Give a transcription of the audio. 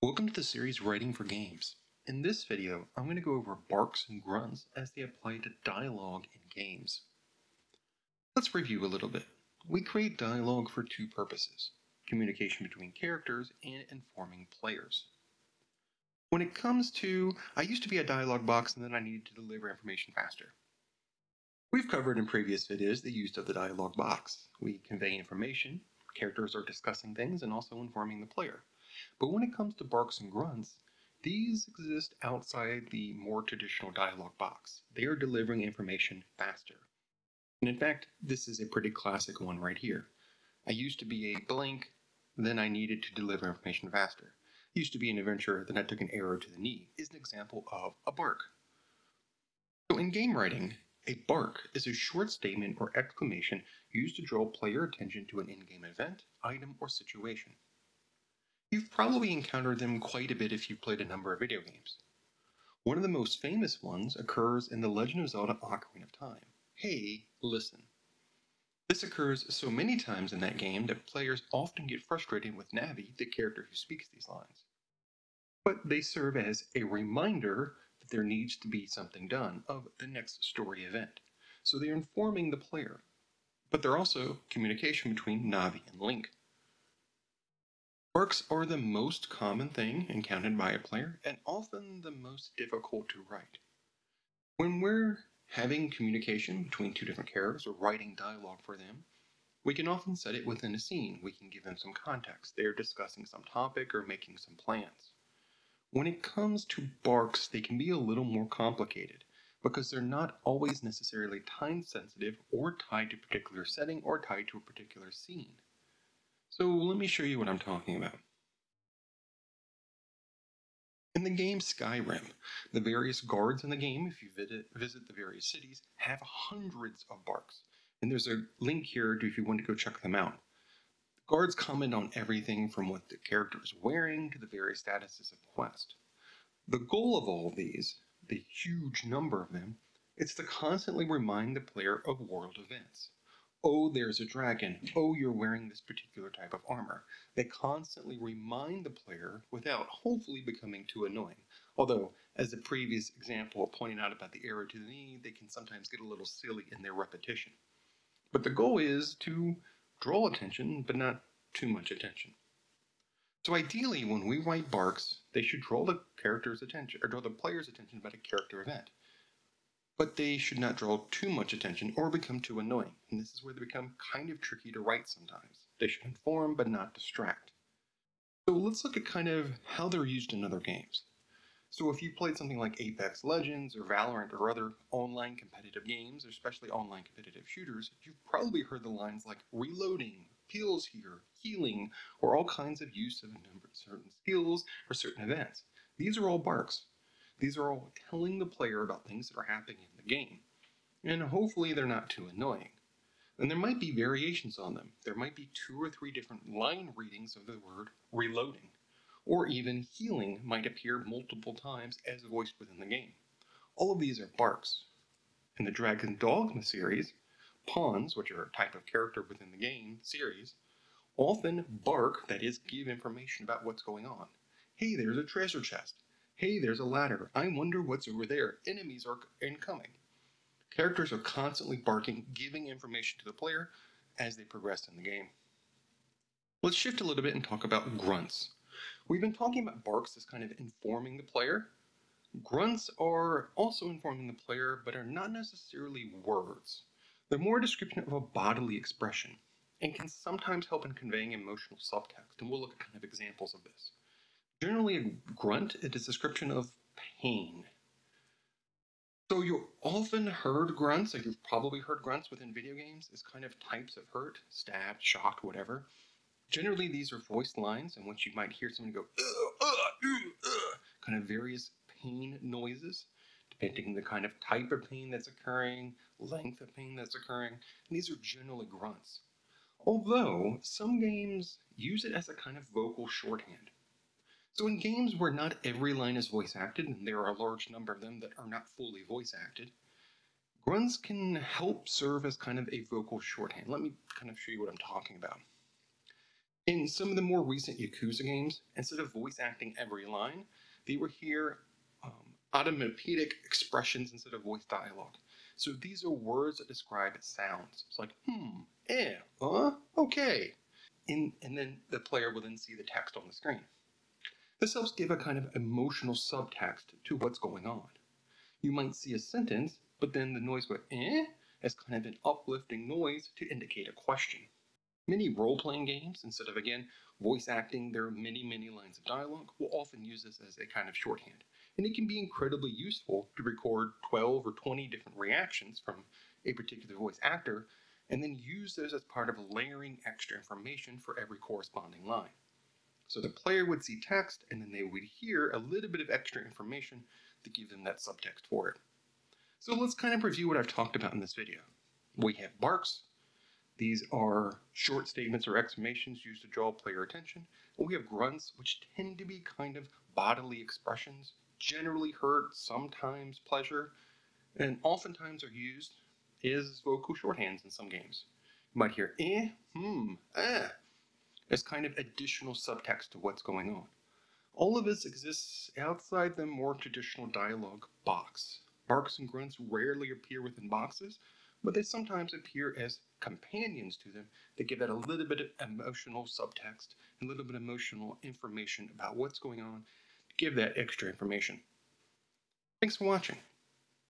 Welcome to the series Writing for Games. In this video, I'm going to go over barks and grunts as they apply to dialogue in games. Let's review a little bit. We create dialogue for two purposes, communication between characters and informing players. When it comes to, I used to be a dialogue box and then I needed to deliver information faster. We've covered in previous videos the use of the dialogue box. We convey information, characters are discussing things, and also informing the player. But when it comes to barks and grunts, these exist outside the more traditional dialogue box. They are delivering information faster. And in fact, this is a pretty classic one right here. I used to be a blank, then I needed to deliver information faster. Used to be an adventurer, then I took an arrow to the knee, is an example of a bark. So in game writing, a bark is a short statement or exclamation used to draw player attention to an in-game event, item, or situation. You've probably encountered them quite a bit if you've played a number of video games. One of the most famous ones occurs in The Legend of Zelda Ocarina of Time. Hey, listen. This occurs so many times in that game that players often get frustrated with Navi, the character who speaks these lines. But they serve as a reminder that there needs to be something done of the next story event. So they're informing the player. But they're also communication between Navi and Link. Barks are the most common thing encountered by a player and often the most difficult to write. When we're having communication between two different characters or writing dialogue for them, we can often set it within a scene. We can give them some context. They're discussing some topic or making some plans. When it comes to barks, they can be a little more complicated because they're not always necessarily time sensitive or tied to a particular setting or tied to a particular scene. So let me show you what I'm talking about. In the game Skyrim, the various guards in the game, if you visit, the various cities, have hundreds of barks. And there's a link here if you want to go check them out. Guards comment on everything from what the character is wearing to the various statuses of the quest. The goal of all of these, the huge number of them, is to constantly remind the player of world events oh, there's a dragon, oh, you're wearing this particular type of armor. They constantly remind the player without hopefully becoming too annoying. Although, as the previous example pointed out about the arrow to the knee, they can sometimes get a little silly in their repetition. But the goal is to draw attention, but not too much attention. So ideally, when we write barks, they should draw the character's attention, or draw the player's attention about a character event but they should not draw too much attention or become too annoying, and this is where they become kind of tricky to write sometimes. They should inform but not distract. So let's look at kind of how they're used in other games. So if you played something like Apex Legends or Valorant or other online competitive games, or especially online competitive shooters, you've probably heard the lines like reloading, heals here, healing, or all kinds of use of a number of certain skills or certain events. These are all barks. These are all telling the player about things that are happening in the game. And hopefully they're not too annoying. And there might be variations on them. There might be two or three different line readings of the word reloading. Or even healing might appear multiple times as voiced within the game. All of these are barks. In the Dragon Dogma series, pawns, which are a type of character within the game series, often bark, that is, give information about what's going on. Hey, there's a treasure chest. Hey, there's a ladder. I wonder what's over there. Enemies are incoming. Characters are constantly barking, giving information to the player as they progress in the game. Let's shift a little bit and talk about grunts. We've been talking about barks as kind of informing the player. Grunts are also informing the player, but are not necessarily words. They're more a description of a bodily expression and can sometimes help in conveying emotional subtext, and we'll look at kind of examples of this. Generally, a grunt is a description of pain. So you often heard grunts, like you've probably heard grunts within video games, as kind of types of hurt, stabbed, shocked, whatever. Generally, these are voice lines in which you might hear someone go, uh, uh, uh, kind of various pain noises, depending the kind of type of pain that's occurring, length of pain that's occurring, and these are generally grunts. Although some games use it as a kind of vocal shorthand. So in games where not every line is voice acted, and there are a large number of them that are not fully voice acted, grunts can help serve as kind of a vocal shorthand. Let me kind of show you what I'm talking about. In some of the more recent Yakuza games, instead of voice acting every line, they were here um, onomatopoeic expressions instead of voice dialogue. So these are words that describe sounds. It's like, hmm, eh, huh, okay. In, and then the player will then see the text on the screen. This helps give a kind of emotional subtext to what's going on. You might see a sentence, but then the noise goes, eh, as kind of an uplifting noise to indicate a question. Many role-playing games, instead of again voice acting their many, many lines of dialogue, will often use this as a kind of shorthand. And it can be incredibly useful to record 12 or 20 different reactions from a particular voice actor, and then use those as part of layering extra information for every corresponding line. So the player would see text, and then they would hear a little bit of extra information to give them that subtext for it. So let's kind of review what I've talked about in this video. We have barks, these are short statements or exclamations used to draw player attention. We have grunts, which tend to be kind of bodily expressions, generally hurt, sometimes pleasure, and oftentimes are used as vocal shorthands in some games. You might hear eh, hmm, ah, as kind of additional subtext to what's going on. All of this exists outside the more traditional dialogue box. Barks and grunts rarely appear within boxes, but they sometimes appear as companions to them that give that a little bit of emotional subtext, a little bit of emotional information about what's going on to give that extra information. Thanks for watching.